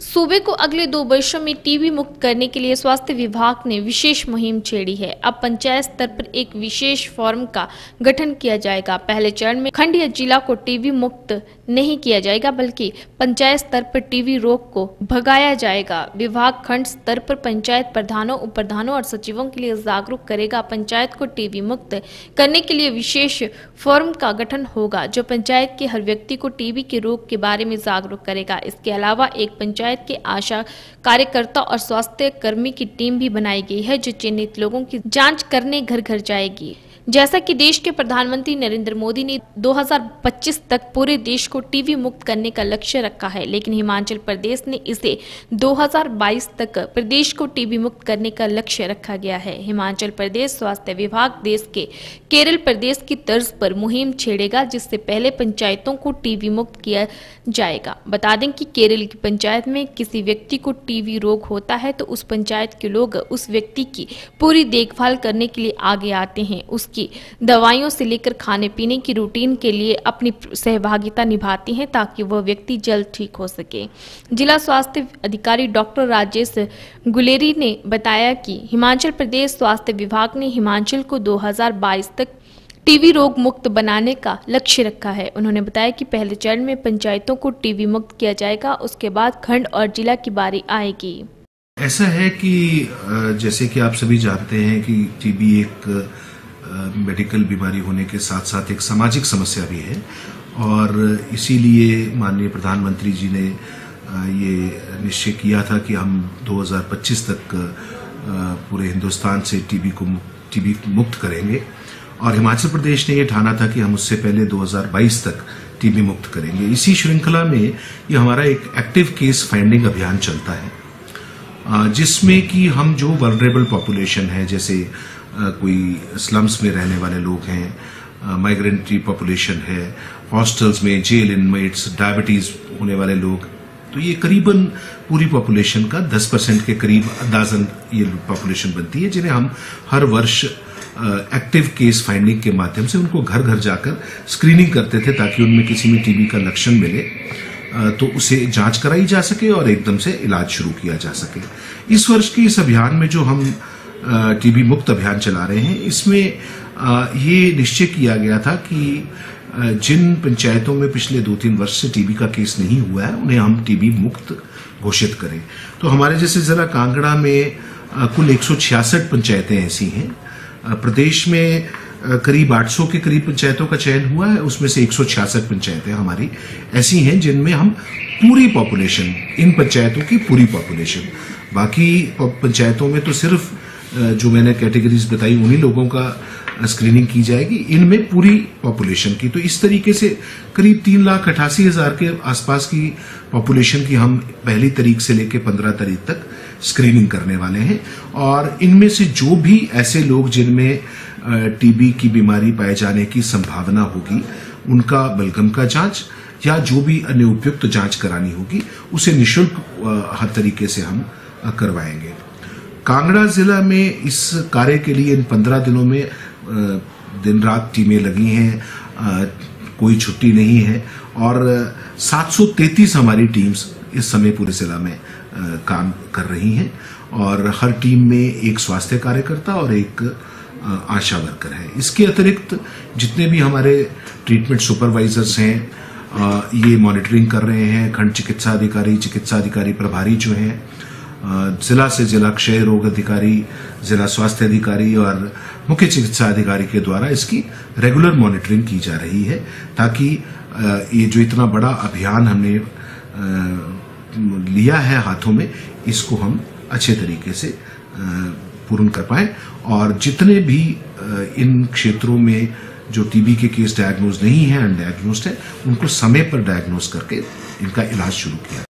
सूबे को अगले दो वर्षों में टीबी मुक्त करने के लिए स्वास्थ्य विभाग ने विशेष मुहिम छेड़ी है। अब पंचायत स्तर पर एक विशेष फोरम का गठन किया जाएगा। पहले चरण में खंड या जिला को टीबी मुक्त नहीं किया जाएगा, बल्कि पंचायत स्तर पर टीवी रोग को भगाया जाएगा। विभाग खंड स्तर पर पंचायत प्रधानों उप प्रधानों और सचिवों के लिए जागरूक करेगा। पंचायत को टीबी मुक्त करने के लिए विशेष फोरम का गठन होगा, जो पंचायत के हर व्यक्ति को टीबी के रोग के बारे में जागरूक करेगा। इसके अलावा एक पंचायत के आशा कार्यकर्ता और स्वास्थ्य कर्मी की टीम भी बनाई गई है, जो चिन्हित लोगों की जाँच करने घर घर जाएगी। जैसा कि देश के प्रधानमंत्री नरेंद्र मोदी ने 2025 तक पूरे देश को टीबी मुक्त करने का लक्ष्य रखा है, लेकिन हिमाचल प्रदेश ने इसे 2022 तक प्रदेश को टीबी मुक्त करने का लक्ष्य रखा गया है। हिमाचल प्रदेश स्वास्थ्य विभाग देश के केरल प्रदेश की तर्ज पर मुहिम छेड़ेगा, जिससे पहले पंचायतों को टीबी मुक्त किया जाएगा। बता दें कि केरल की पंचायत में किसी व्यक्ति को टीबी रोग होता है तो उस पंचायत के लोग उस व्यक्ति की पूरी देखभाल करने के लिए आगे आते हैं। उसकी की दवाइयों से लेकर खाने पीने की रूटीन के लिए अपनी सहभागिता निभाती हैं ताकि वह व्यक्ति जल्द ठीक हो सके। जिला स्वास्थ्य अधिकारी डॉक्टर राजेश गुलेरी ने बताया कि हिमाचल प्रदेश स्वास्थ्य विभाग ने हिमाचल को 2022 तक टीबी रोग मुक्त बनाने का लक्ष्य रखा है। उन्होंने बताया कि पहले चरण में पंचायतों को टीबी मुक्त किया जाएगा, उसके बाद खंड और जिला की बारी आएगी। ऐसा है कि जैसे कि आप सभी जानते हैं कि टीबी एक मेडिकल बीमारी होने के साथ साथ एक सामाजिक समस्या भी है और इसीलिए माननीय प्रधानमंत्री जी ने ये निश्चय किया था कि हम 2025 तक पूरे हिंदुस्तान से टीबी को टीबी मुक्त करेंगे। और हिमाचल प्रदेश ने ये ठाना था कि हम उससे पहले 2022 तक टीबी मुक्त करेंगे। इसी श्रृंखला में ये हमारा एक एक्टिव केस फाइंडिंग अभियान चलता है। जिसमें कि हम जो वर्नरेबल पॉपुलेशन है, जैसे कोई स्लम्स में रहने वाले लोग हैं माइग्रेंट्री पॉपुलेशन है हॉस्टल्स में जेल इनमेट्स डायबिटीज़ होने वाले लोग तो ये करीबन पूरी पॉपुलेशन का 10 परसेंट के करीब अंदाजन ये पॉपुलेशन बनती है, जिन्हें हम हर वर्ष एक्टिव केस फाइंडिंग के माध्यम से उनको घर घर जाकर स्क्रीनिंग करते थे, ताकि उनमें किसी में टीबी का लक्षण मिले। तो उसे जाँच कराई जा सके और एकदम से इलाज शुरू किया जा सके। इस वर्ष के इस अभियान में जो हम टीबी मुक्त अभियान चला रहे हैं, इसमें ये निश्चय किया गया था कि जिन पंचायतों में पिछले दो तीन वर्ष से टीबी का केस नहीं हुआ है, उन्हें हम टीबी मुक्त घोषित करें। तो हमारे जैसे जरा कांगड़ा में कुल एक पंचायतें ऐसी हैं। प्रदेश में करीब 800 के करीब पंचायतों का चयन हुआ है। उसमें से एक पंचायतें हमारी ऐसी हैं जिनमें हम पूरी पॉपुलेशन इन पंचायतों की पूरी पॉपुलेशन बाकी पंचायतों में तो सिर्फ़ जो मैंने कैटेगरीज बताई, उन्हीं लोगों का स्क्रीनिंग की जाएगी। इनमें पूरी पॉपुलेशन की। तो इस तरीके से करीब तीन लाख अठासी हज़ार के आसपास की पॉपुलेशन की हम पहली तारीख से लेकर पंद्रह तारीख तक स्क्रीनिंग करने वाले हैं। और इनमें से जो भी ऐसे लोग जिनमें टीबी की बीमारी पाए जाने की संभावना होगी, उनका बलगम का जाँच या जो भी अन्य उपयुक्त जाँच करानी होगी, उसे निशुल्क हर तरीके से हम करवाएँगे। कांगड़ा जिला में इस कार्य के लिए इन पंद्रह दिनों में दिन रात टीमें लगी हैं कोई छुट्टी नहीं है और 733 हमारी टीम्स इस समय पूरे जिला में काम कर रही हैं और हर टीम में एक स्वास्थ्य कार्यकर्ता और एक आशा वर्कर है। इसके अतिरिक्त जितने भी हमारे ट्रीटमेंट सुपरवाइजर्स हैं ये मॉनिटरिंग कर रहे हैं, खंड चिकित्सा अधिकारी चिकित्सा अधिकारी प्रभारी जो हैं जिला से जिला क्षय रोग अधिकारी, जिला स्वास्थ्य अधिकारी और मुख्य चिकित्सा अधिकारी के द्वारा इसकी रेगुलर मॉनिटरिंग की जा रही है, ताकि ये जो इतना बड़ा अभियान हमने लिया है हाथों में, इसको हम अच्छे तरीके से पूर्ण कर पाए और जितने भी इन क्षेत्रों में जो टीबी के केस डायग्नोज नहीं है अनडायग्नोस्ड है, उनको समय पर डायग्नोज करके इनका इलाज शुरू किया